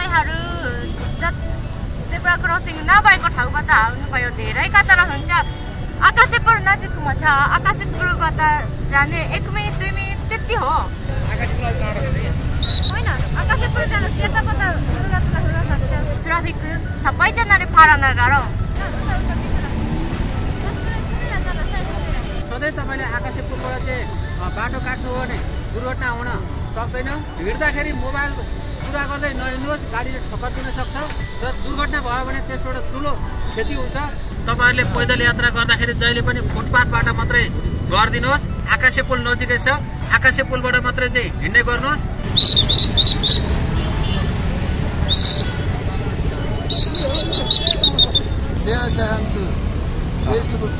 तपाईँहरू zebra crossing नभएको ठाउँबाट आउनुभयो धेरै खतरा हुन्छ आकाशेपुर नजिकमा छ आकाशेपुरबाट जाने एक मिनट दुई मिनट त्यति हो होइन आकाशेपुर जानु त्यताबाट ट्राफिक सबैजनाले फारा नगरौँ सधैँ तपाईँले आकाशे पुलबाट चाहिँ बाटो काट्नु हो भने दुर्घटना हुन सक्दैन हिँड्दाखेरि मोबाइल कुरा गर्दै नहिँड्नुहोस् गाडीले ठक्कर दिन सक्छ र दुर्घटना भयो भने त्यसबाट ठुलो क्षति हुन्छ। तपाईँहरूले पैदल यात्रा गर्दाखेरि जहिले पनि फुटपाथबाट मात्रै गरिदिनुहोस्। आकाशे पुल नजिकै छ। आकाशे पुलबाट मात्रै चाहिँ हिँड्ने गर्नुहोस्। फेसबुक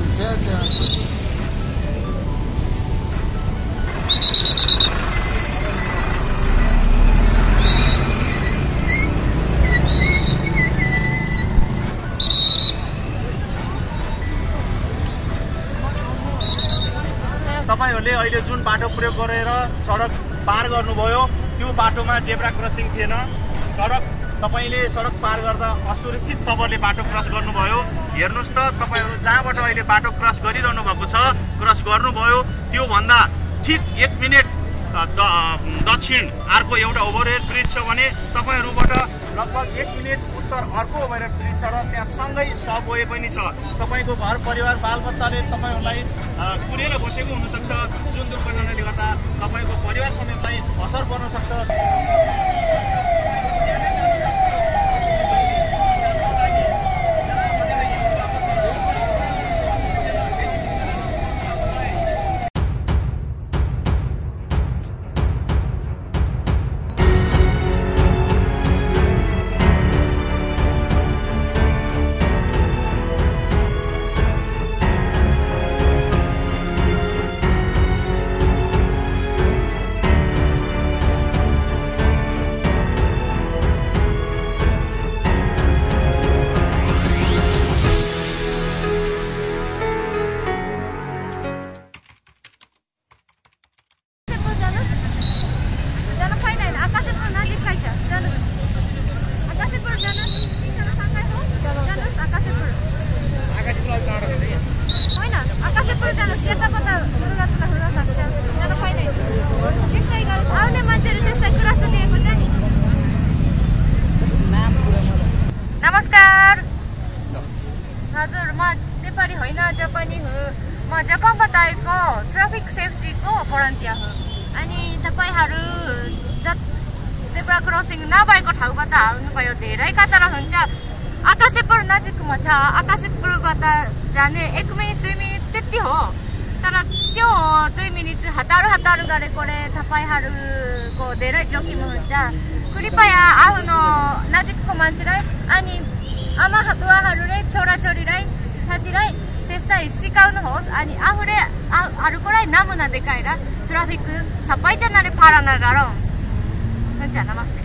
प्रयोग गरेर सडक पार गर्नुभयो। त्यो बाटोमा जेब्रा क्रसिङ थिएन। सडक तपाईँले सडक पार गर्दा असुरक्षित तवरले बाटो क्रस गर्नुभयो। हेर्नुहोस् त तपाईँहरू जहाँबाट अहिले बाटो क्रस गरिरहनु भएको छ क्रस गर्नुभयो। त्योभन्दा ठिक एक मिनट दक्षिण अर्को एउटा ओभरहेड ब्रिज छ भने तपाईँहरूबाट लगभग एक मिनट उत्तर अर्को ओभरहेड ब्रिज छ र त्यहाँ सँगै सबवे पनि छ। तपाईँको घर परिवार बालबच्चाले तपाईँहरूलाई कुरेर बसेको हुनसक्छ। जुन दुर्घटनाले गर्दा तपाईँको परिवार समेतलाई असर पर्न सक्छ। traffic safety go volunteer ho. Ani tapai haru zebra crossing nabai ko thau bata aunu payo derai katara huncha. Akasepur najik ma cha akasepur bata jane 1 minute 2 minute tetti ho. たら今日というミニツはたるはたるがれこれたぱいはるこう出るジョキムじゃクリパやアフのなじくこまんちらいあにあまはぶわはるれちょらちょりらいさちらい त्यस्तै सिकाउनुहोस् अनि आफूले अरूकोलाई नमुना देखाएर ट्राफिक सबैजनाले फारा नगरौँ हुन्छ नमस्ते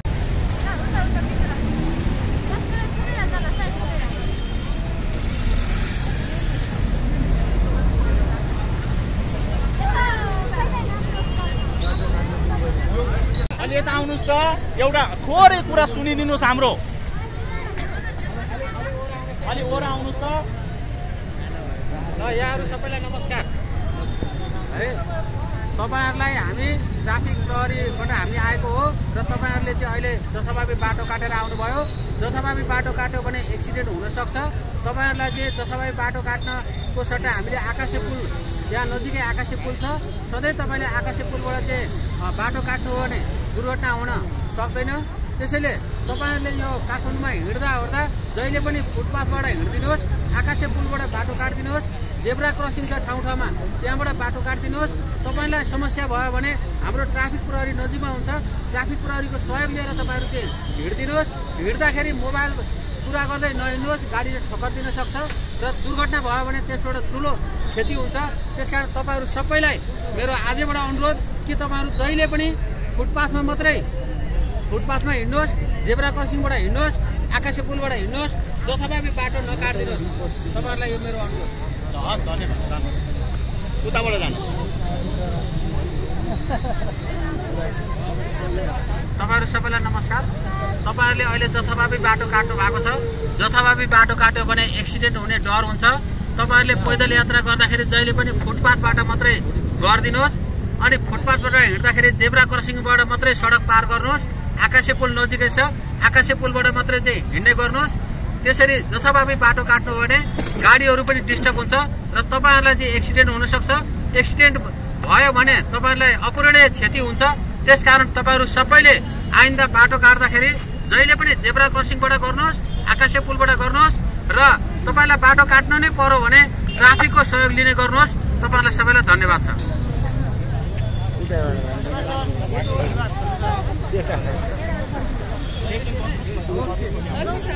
अहिले यता आउनुहोस् त एउटा थोरै कुरा सुनिदिनुहोस् हाम्रो अलि ओर आउनुहोस् त यहाँहरू सबैलाई नमस्कार। है तपाईँहरूलाई हामी ट्राफिक प्रहरीबाट हामी आएको हो र तपाईँहरूले चाहिँ अहिले जथाभावी बाटो काटेर आउनुभयो। जथाभावी बाटो काट्यो भने एक्सिडेन्ट हुनसक्छ। तपाईँहरूलाई चाहिँ जथाभावी बाटो काट्नको सट्टा हामीले आकाशे पुल यहाँ नजिकै आकाशे पुल छ सधैँ तपाईँले आकाशे पुलबाट चाहिँ बाटो काट्नु हो भने दुर्घटना हुन सक्दैन। त्यसैले तपाईँहरूले यो काठमाडौँमा हिँड्दा ओर्दा जहिले पनि फुटपाथबाट हिँडिदिनुहोस् आकाशे पुलबाट बाटो काटिदिनुहोस्। जेब्रा क्रसिङ छ ठाउँ ठाउँमा त्यहाँबाट बाटो काटिदिनुहोस्। तपाईँलाई समस्या भयो भने हाम्रो ट्राफिक प्रहरी नजिकमा हुन्छ। ट्राफिक प्रहरीको सहयोग लिएर तपाईँहरू चाहिँ हिँडिदिनुहोस् हिँड्दाखेरि मोबाइल कुरा गर्दै नहिँड्नुहोस्। गाडीले ठक्कर दिन सक्छ र दुर्घटना भयो भने त्यसबाट ठुलो क्षति हुन्छ। त्यसकारण तपाईँहरू सबैलाई मेरो आजैबाट अनुरोध कि तपाईँहरू जहिले पनि फुटपाथमा मात्रै फुटपाथमा हिँड्नुहोस् जेब्रा क्रसिङबाट हिँड्नुहोस् आकाशे पुलबाट हिँड्नुहोस्। जथाभावी बाटो नकाटिदिनुहोस्। तपाईँहरूलाई यो मेरो अनुरोध। हस् धन्यवाद जानुहोस्। उताबाट जानुहोस्। तपाईँहरू सबैलाई नमस्कार। तपाईँहरूले अहिले जथाभावी बाटो काट्नु भएको छ। जथाभावी बाटो काट्यो भने एक्सिडेन्ट हुने डर हुन्छ। तपाईँहरूले पैदल यात्रा गर्दाखेरि जहिले पनि फुटपाथबाट मात्रै गरिदिनुहोस् अनि फुटपाथबाट हिँड्दाखेरि जेब्रा क्रसिङबाट मात्रै सडक पार गर्नुहोस्। आकाशे पुल नजिकै छ। आकाशे पुलबाट मात्रै चाहिँ हिँड्ने गर्नुहोस्। त्यसरी जथाभावी बाटो काट्नु हो भने गाडीहरू पनि डिस्टर्ब हुन्छ र तपाईँहरूलाई चाहिँ एक्सिडेन्ट हुनसक्छ। एक्सिडेन्ट भयो भने तपाईँहरूलाई अपूरणीय क्षति हुन्छ। त्यसकारण तपाईँहरू सबैले आइन्दा बाटो काट्दाखेरि जहिले पनि जेब्रा क्रसिङबाट गर्नुहोस् आकाशे पुलबाट गर्नुहोस् र तपाईँलाई बाटो काट्नु नै पर्यो भने ट्राफिकको सहयोग लिने गर्नुहोस्। तपाईँहरूलाई सबैलाई धन्यवाद छ। जान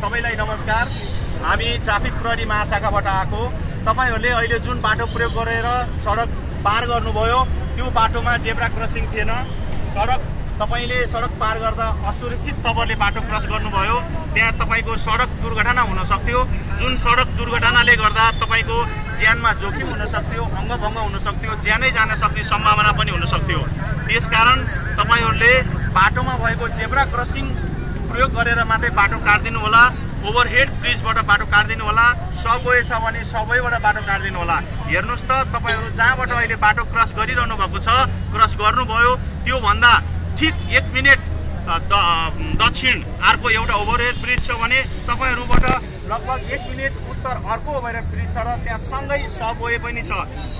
सबैलाई नमस्कार। हामी ट्राफिक प्रहरी महाशाखाबाट आएको। तपाईँहरूले अहिले जुन बाटो प्रयोग गरेर सडक पार गर्नुभयो त्यो बाटोमा जेब्रा क्रसिङ थिएन। सडक तपाईँले सडक पार गर्दा असुरक्षित तवरले बाटो क्रस गर्नुभयो। त्यहाँ तपाईँको सडक दुर्घटना हुन सक्थ्यो। जुन सडक दुर्घटनाले गर्दा तपाईँको ज्यानमा जोखिम हुन सक्थ्यो अङ्गभङ्ग हुन सक्थ्यो ज्यानै जान सक्ने सम्भावना पनि हुन सक्थ्यो। त्यसकारण तपाईँहरूले बाटोमा भएको जेब्रा क्रसिङ प्रयोग गरेर मात्रै बाटो काटिदिनु होला। ओभरहेड ब्रिजबाट बाटो काटिदिनु होला। सबवे छ भने सबैबाट बाटो काटिदिनु होला। हेर्नुहोस् त तपाईँहरू जहाँबाट अहिले बाटो क्रस गरिरहनु भएको छ क्रस गर्नुभयो त्योभन्दा ठिक एक मिनट दक्षिण अर्को एउटा ओभरहेड ब्रिज छ भने तपाईँहरूबाट लगभग एक मिनट उत्तर अर्को ओभरहेड ब्रिज छ र त्यहाँ सँगै सबवे पनि छ।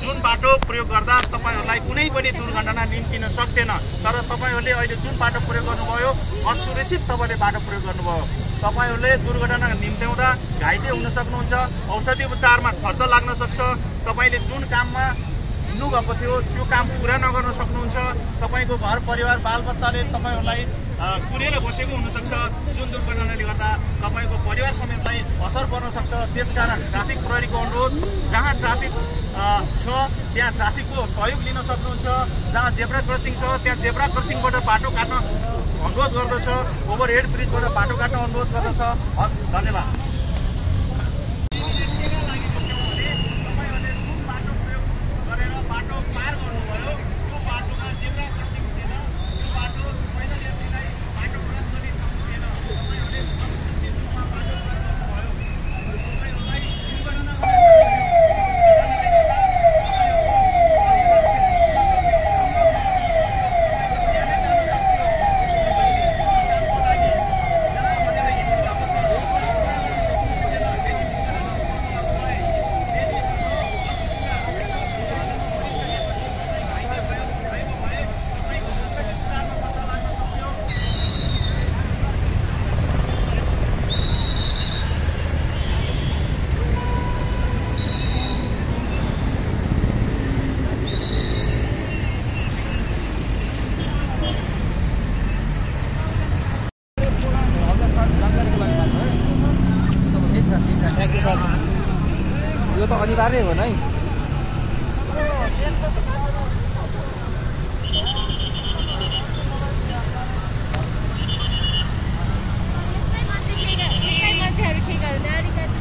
जुन बाटो प्रयोग गर्दा तपाईँहरूलाई कुनै पनि दुर्घटना निम्तिन सक्थेन तर तपाईँहरूले अहिले जुन बाटो प्रयोग गर्नुभयो असुरक्षित तपाईँले बाटो प्रयोग गर्नुभयो। तपाईँहरूले दुर्घटना निम्त्याउँदा घाइते हुन सक्नुहुन्छ औषधि उपचारमा खर्च लाग्न सक्छ। तपाईँले जुन काममा हिँड्नु भएको थियो त्यो काम पुरा नगर्न सक्नुहुन्छ। तपाईँको घर परिवार बालबच्चाले तपाईँहरूलाई कुरेर बसेको हुनसक्छ जुन दुर्घटनाले गर्दा तपाईँको परिवार समेतलाई असर पर्न सक्छ। त्यसकारण ट्राफिक प्रहरीको अनुरोध जहाँ ट्राफिक छ त्यहाँ ट्राफिकको सहयोग लिन सक्नुहुन्छ। जहाँ जेब्रा क्रसिङ छ त्यहाँ जेब्रा क्रसिङबाट बाटो काट्न अनुरोध गर्दछ। ओभरहेड ब्रिजबाट बाटो काट्न अनुरोध गर्दछ। हस् धन्यवाद। यो त अनिवार्य हो नै। मान्छेहरू के कारण